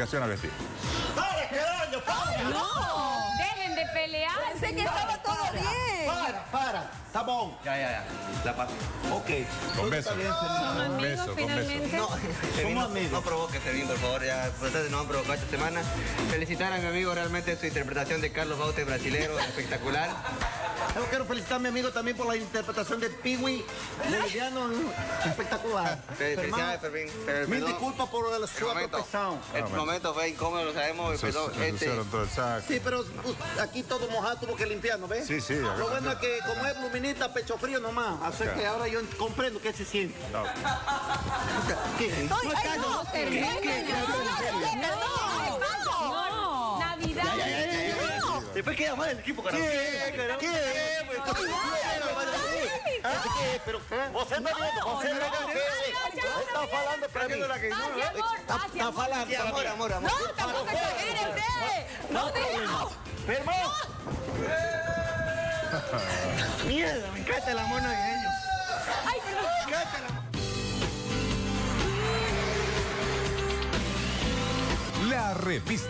clasificación a vestir. ¡Para, qué daño! ¡Para! No, dejen de pelear. Pensé que estaba todo bien. ¡Para, para! ¡Está bon! Ya, ya, ya. La paso. Ok. Con beso. Está bien, Son Fernando. Un amigos beso, con finalmente. No, Sevin, no, amigos. no provoque Sevin, por favor, ya ustedes no han provocado esta semana. Felicitar a mi amigo realmente su interpretación de Carlos Baute brasilero, espectacular. Yo quiero felicitar a mi amigo también por la interpretación de Piwi boliviano espectacular. Fe- Felicidades, Fermín. Pero, Mil disculpas por el momento, pesado. el momento fue incómodo, lo sabemos, Se perdón, este, ensuciaron todo el saco. Sí, pero uh, aquí todo mojado tuvo que limpiar, ¿no ves? Sí, sí, Lo bueno es que como es luminita, pecho frío nomás. Así que ahora yo comprendo qué se siente. No. ¿Qué? No, no, no, no, no, No, Navidad. Después queda mal el equipo, carajo. ¿Qué? Pero, ¿Vos está viendo? ¿Vos está Está falando para mí. Hacia amor, Está, hacia está amor. falando amor, mí. amor, amor. No, tampoco exagere usted. No, no. ¡Fermo! Mierda, me encanta el amor navideño. Ay, perdón. Me encanta el amor. La repista.